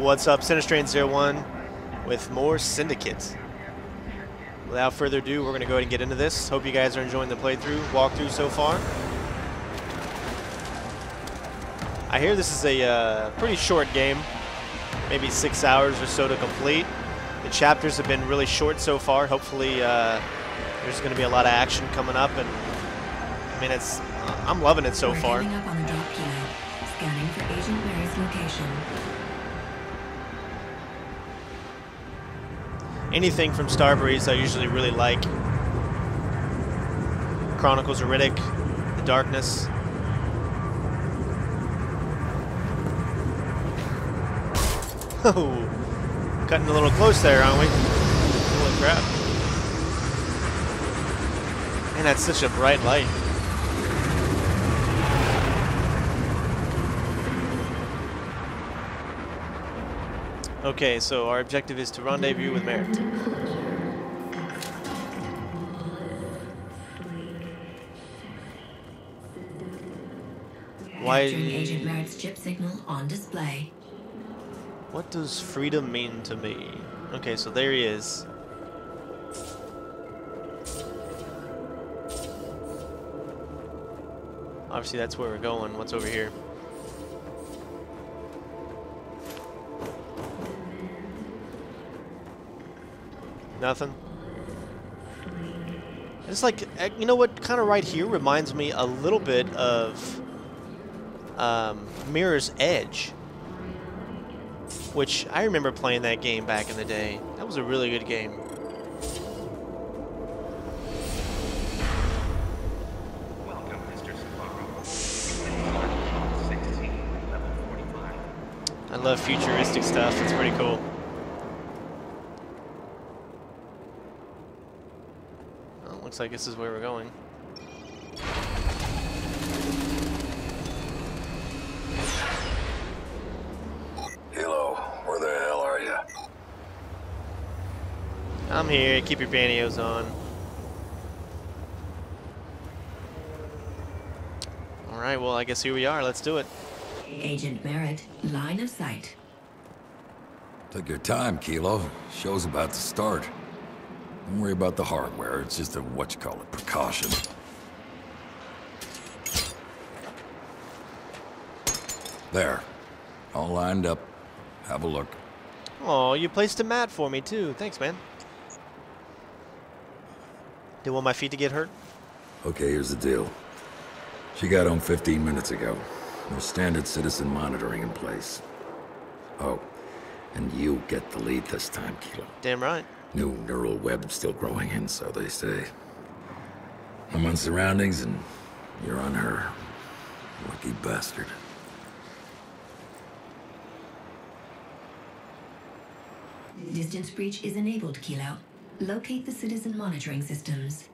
What's up, CenterStrain01 with more Syndicate. Without further ado, we're going to go ahead and get into this. Hope you guys are enjoying the playthrough, walkthrough so far. I hear this is a uh, pretty short game, maybe six hours or so to complete. The chapters have been really short so far. Hopefully, uh, there's going to be a lot of action coming up, and I mean, it's I'm loving it so We're far. Anything from Starbreeze I usually really like. Chronicles of Riddick, The Darkness. Oh, cutting a little close there, aren't we? Holy crap. Man, that's such a bright light. Okay, so our objective is to rendezvous with Merritt. Why? Agent Merritt's chip signal on display. What does freedom mean to me? Okay, so there he is. Obviously, that's where we're going. What's over here? Nothing. It's like, eh, you know what, kind of right here reminds me a little bit of um, Mirror's Edge which I remember playing that game back in the day. That was a really good game. Welcome, Mr. Sabaro. 16, level 45. I love futuristic stuff. It's pretty cool. Well, looks like this is where we're going. Kilo, where the hell are you? I'm here. Keep your pantyhose on. Alright, well, I guess here we are. Let's do it. Agent Merritt, line of sight. Take your time, Kilo. Show's about to start. Don't worry about the hardware. It's just a what you call it precaution. There. All lined up. Have a look. Oh, you placed a mat for me, too. Thanks, man. Do you want my feet to get hurt? Okay, here's the deal. She got home 15 minutes ago. There's standard citizen monitoring in place. Oh, and you get the lead this time, Kilo. Damn right. New neural web still growing in, so they say. I'm on surroundings, and you're on her. Lucky bastard. Distance breach is enabled, Kilo. Locate the citizen monitoring systems.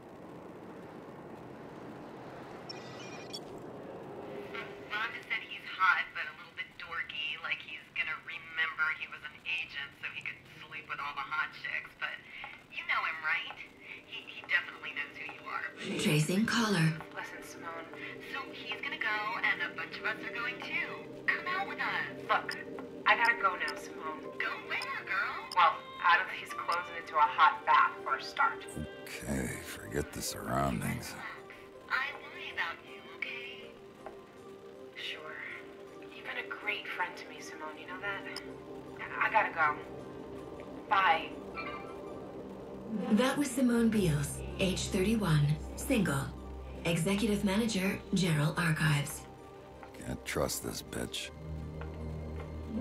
Okay, forget the surroundings. I worry about you, okay? Sure. You've been a great friend to me, Simone, you know that? I gotta go. Bye. That was Simone Beals, age 31, single. Executive Manager, General Archives. Can't trust this bitch.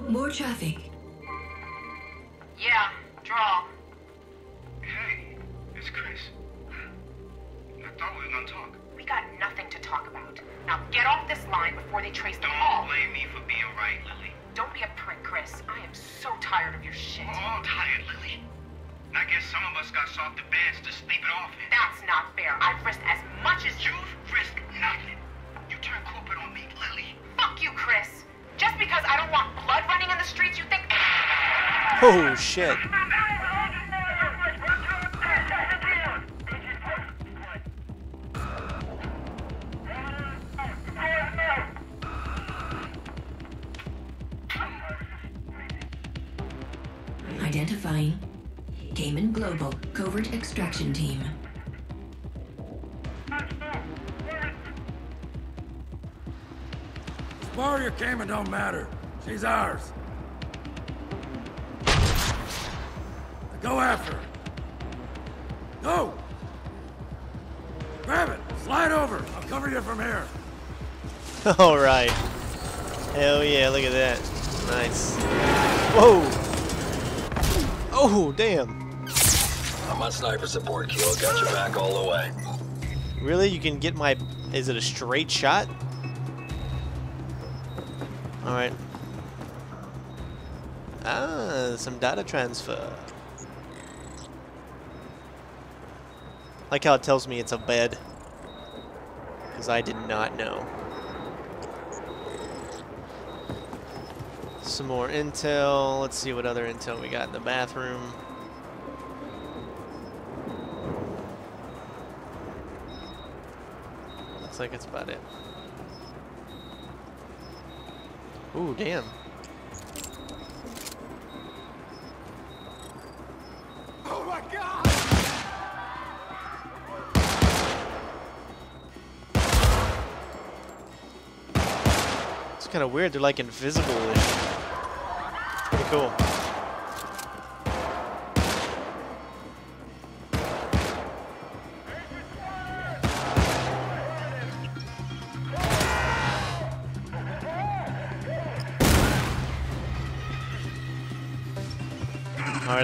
More traffic. Line before they trace the Don't blame me for being right, Lily. Don't be a prick, Chris. I am so tired of your shit. We're all tired, Lily. And I guess some of us got softer beds to sleep it off in. That's not fair. I've risked as much as you. You've risked nothing. You turned corporate on me, Lily. Fuck you, Chris. Just because I don't want blood running in the streets, you think. Oh, shit. Extraction Team. Warrior Cayman don't matter. She's ours. Go after her. Go! Grab it! Slide over! I'll cover you from here. All right. Hell yeah! Look at that. Nice. Whoa. Oh damn. On sniper support, Kilo. Got your back all the way. Really? You can get my... Is it a straight shot? Alright. Ah, some data transfer. Like how it tells me it's a bed. Because I did not know. Some more intel. Let's see what other intel we got in the bathroom. Looks like it's about it. Ooh, damn. Oh my god! It's kind of weird. They're like invisible-ish. Pretty cool.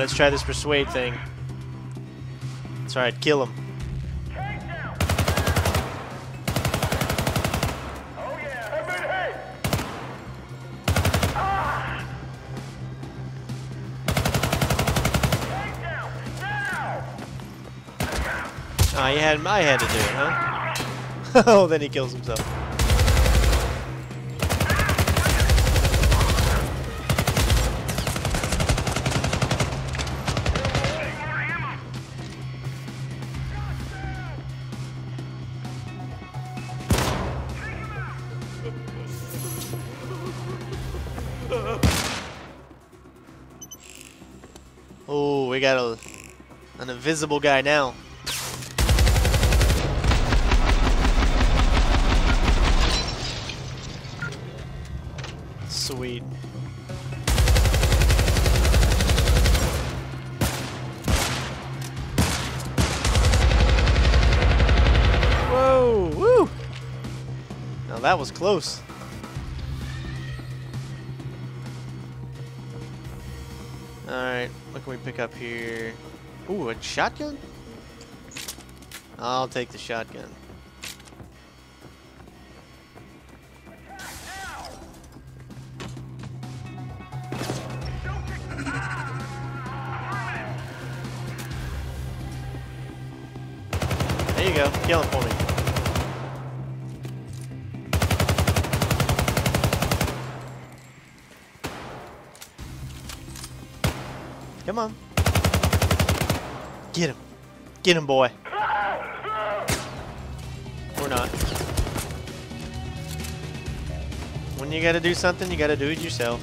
All right, let's try this persuade thing. It's all right. Kill him. Ah, you had I had to do it, huh? oh, then he kills himself. An invisible guy now. Sweet. Whoa, woo! Now that was close. Alright, what can we pick up here? Ooh, a shotgun? I'll take the shotgun. Get him, boy. Or not. When you gotta do something, you gotta do it yourself.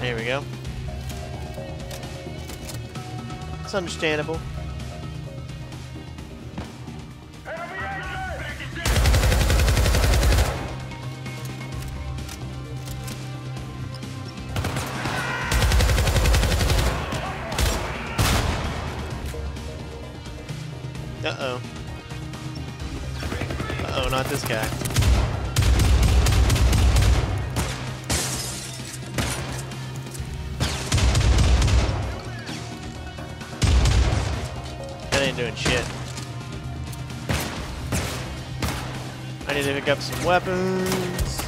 There we go. It's understandable. Ain't doing shit. I need to pick up some weapons.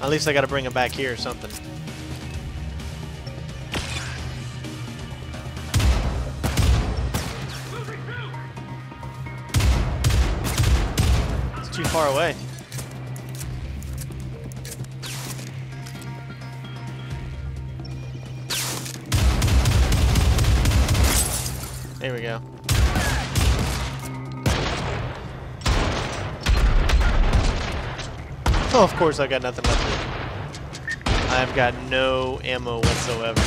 At least I gotta bring him back here or something. It's too far away. Oh, of course I got nothing left. I've got no ammo whatsoever.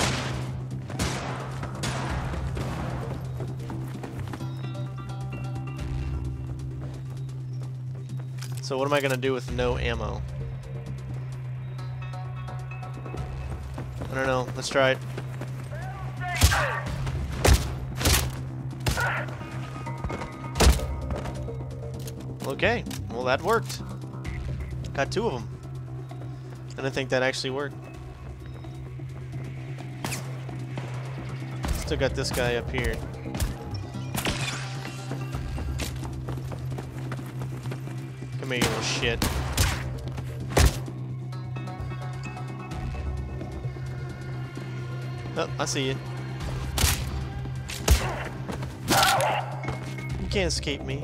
So what am I gonna do with no ammo? I don't know. Let's try it. Okay, well that worked. Got two of them. And I think that actually worked. Still got this guy up here. Come here, you little shit. Oh, I see you. You can't escape me.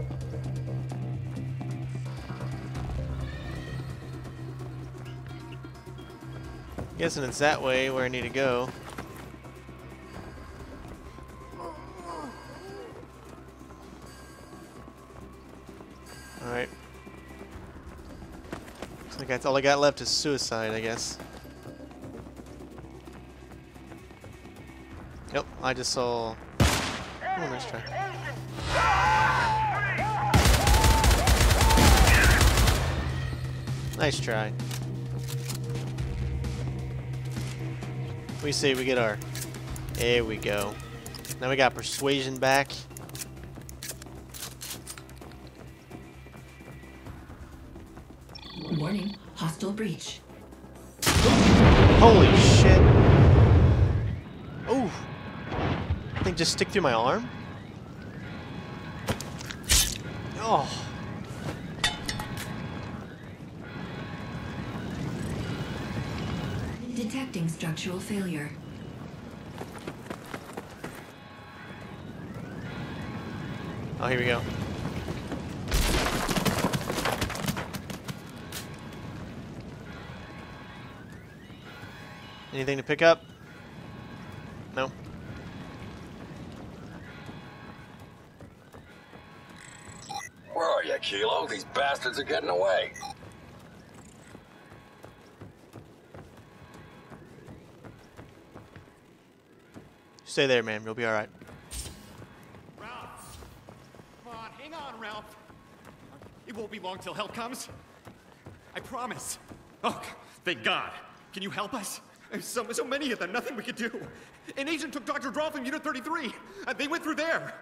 Guessing it's that way where I need to go. Alright. Looks like that's all I got left is suicide, I guess. Yep, I just saw... Oh, nice try. Nice try. We see we get our... There we go. Now we got persuasion back. Warning, hostile breach. Holy shit. Oh. Thing just stick through my arm? Oh. Detecting structural failure. Oh, here we go. Anything to pick up? No. Where are you, Kilo? These bastards are getting away. Stay there, man. You'll be alright. Ralph! Come on, hang on, Ralph! It won't be long till help comes. I promise. Oh, thank God. Can you help us? There's so, so many of them, nothing we could do. An agent took Dr. Drawl from Unit 33. Uh, they went through there.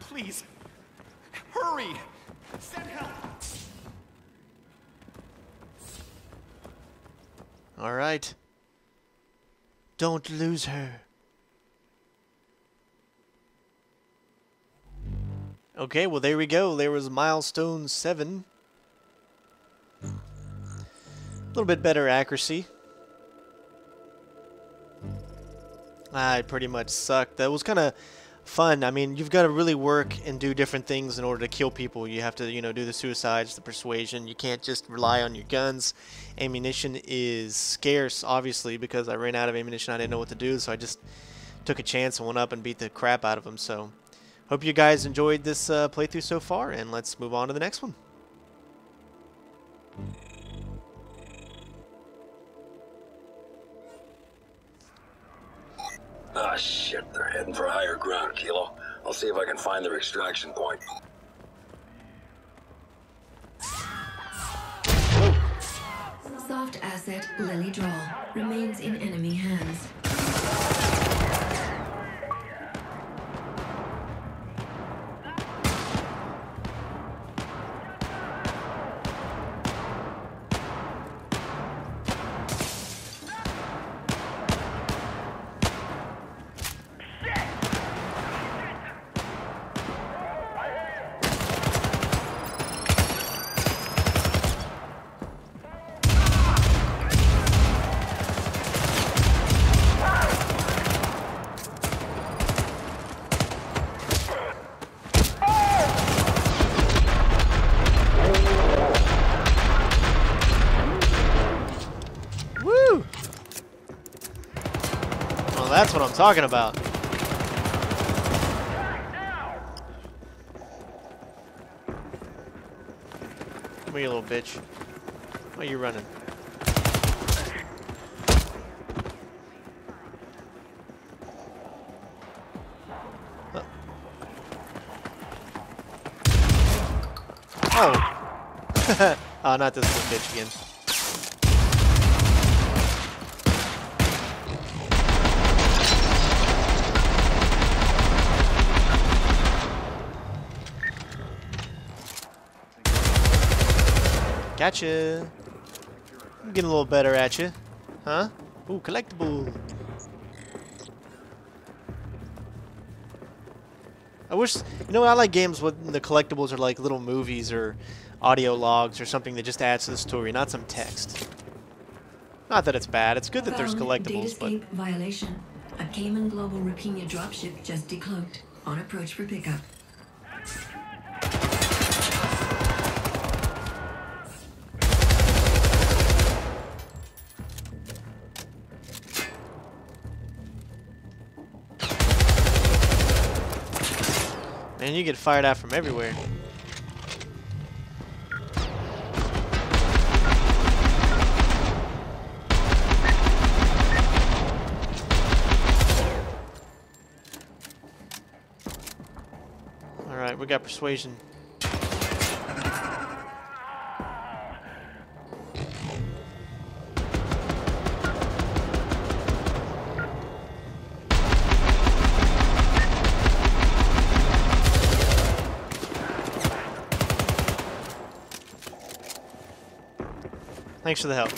Please, hurry! Send help! Alright. Don't lose her. Okay, well there we go. There was milestone 7. A little bit better accuracy. I pretty much sucked. That was kind of fun. I mean, you've got to really work and do different things in order to kill people. You have to, you know, do the suicides, the persuasion. You can't just rely on your guns. Ammunition is scarce, obviously, because I ran out of ammunition. I didn't know what to do, so I just took a chance and went up and beat the crap out of them. So, hope you guys enjoyed this uh, playthrough so far, and let's move on to the next one. Ah, shit. They're heading for higher ground, Kilo. I'll see if I can find their extraction point. Soft asset Lily Drawl remains in enemy hands. What I'm talking about. Come here, little bitch. Why are you running? Uh. Oh. oh, not this little bitch again. Gotcha. I'm getting a little better at you. Huh? Ooh, collectible. I wish, you know, I like games when the collectibles are like little movies or audio logs or something that just adds to the story, not some text. Not that it's bad. It's good that there's collectibles, but violation. A Cayman Global Rapinia dropship just decloaked. On approach for pickup. Man, you get fired at from everywhere. All right, we got persuasion. Thanks for the help.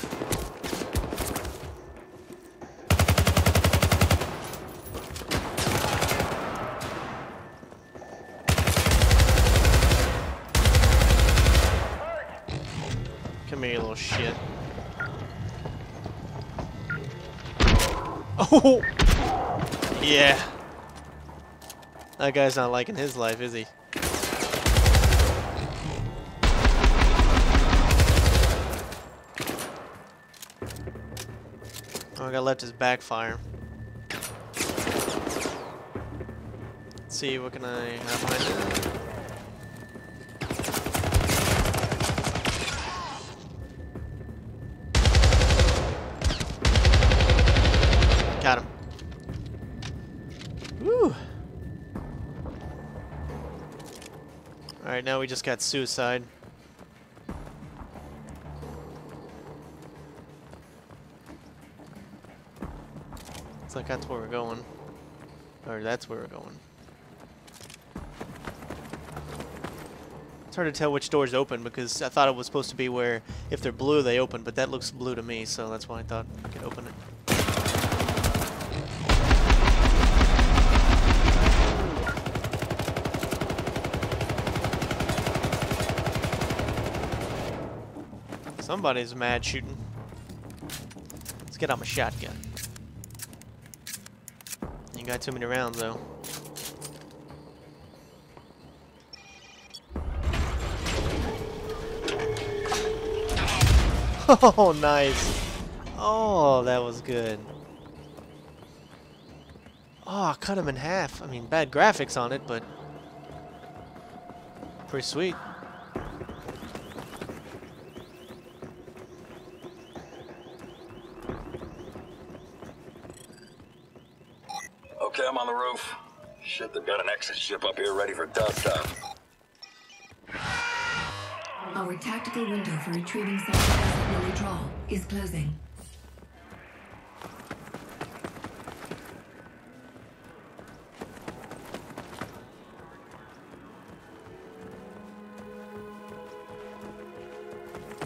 Come here, you little shit. Oh! Yeah. That guy's not liking his life, is he? Oh, I got left his backfire. Let's see, what can I have behind? Got him. Woo! Alright, now we just got suicide. Looks like that's where we're going. Or that's where we're going. It's hard to tell which door's open because I thought it was supposed to be where if they're blue they open, but that looks blue to me, so that's why I thought I could open it. Somebody's mad shooting. Let's get out my shotgun. You got too many rounds though. Oh, nice. Oh, that was good. Oh, I cut him in half. I mean, bad graphics on it, but pretty sweet. Okay, I'm on the roof. Shit, they've got an exit ship up here ready for dust off. Our tactical window for retrieving South withdrawal is closing.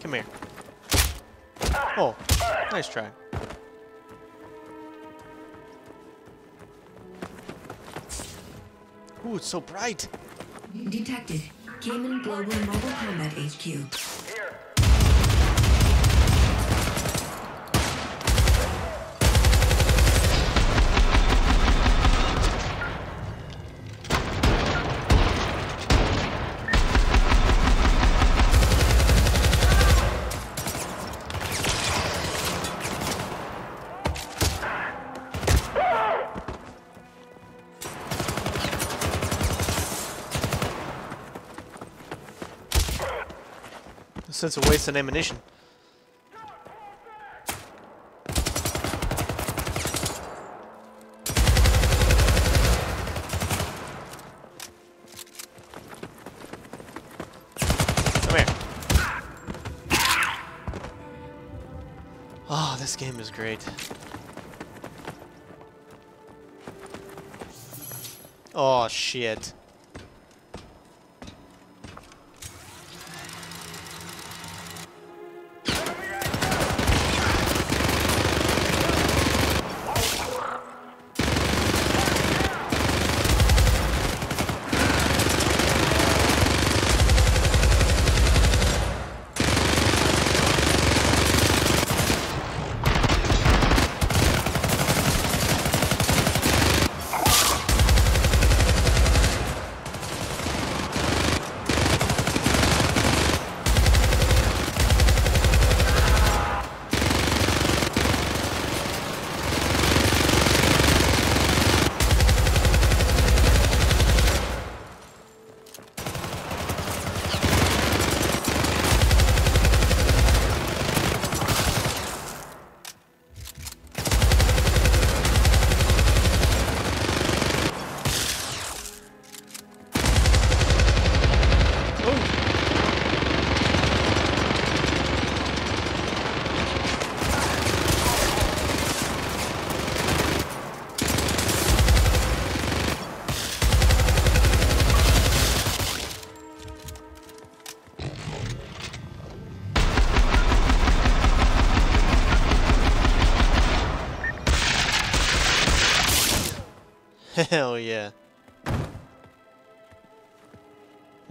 Come here. Oh, nice try. Ooh, it's so bright. Detected. Cayman Global Mobile Combat HQ. sense of wasting ammunition. Ah, this game is great. Oh, shit.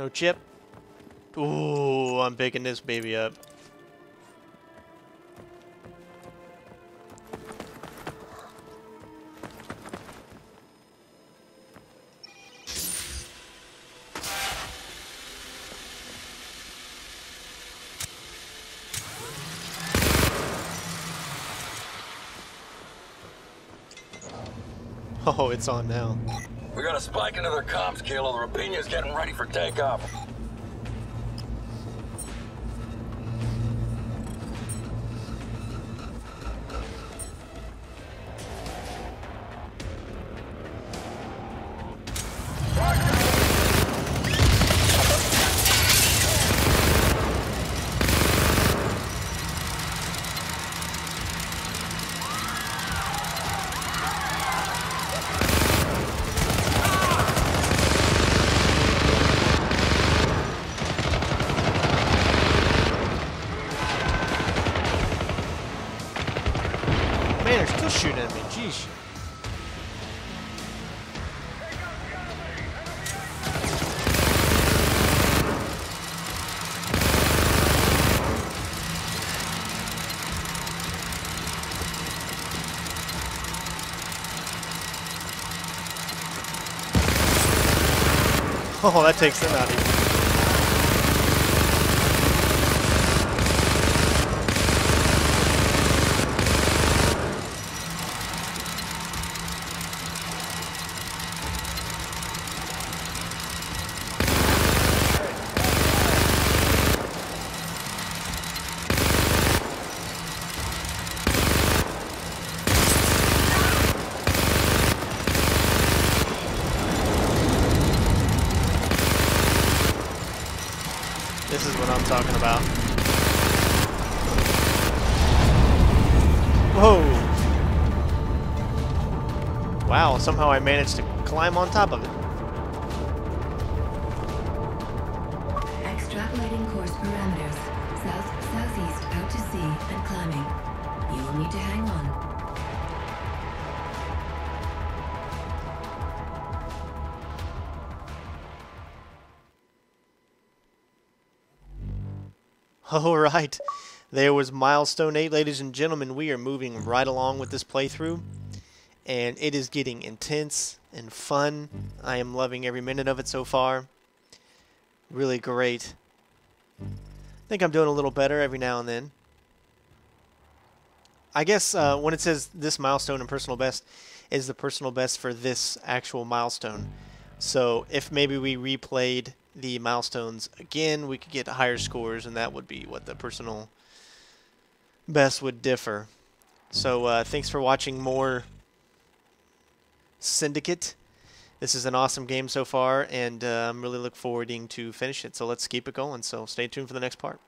Chip? Ooh, I'm picking this baby up. Oh, it's on now. We got a spike into their comms, Kilo. The Rapina's getting ready for takeoff. Oh, that takes them out somehow I managed to climb on top of it. Extrapolating course parameters. South, southeast, out to sea, and climbing. You will need to hang on. All right. There was Milestone 8, ladies and gentlemen. We are moving right along with this playthrough, and it is getting intense and fun. I am loving every minute of it so far. Really great. I think I'm doing a little better every now and then. I guess uh, when it says this milestone and personal best is the personal best for this actual milestone. So if maybe we replayed the milestones again, we could get higher scores, and that would be what the personal best would differ. So uh, thanks for watching more Syndicate. This is an awesome game so far, and uh, I'm really looking forward to finish it. So let's keep it going. So stay tuned for the next part.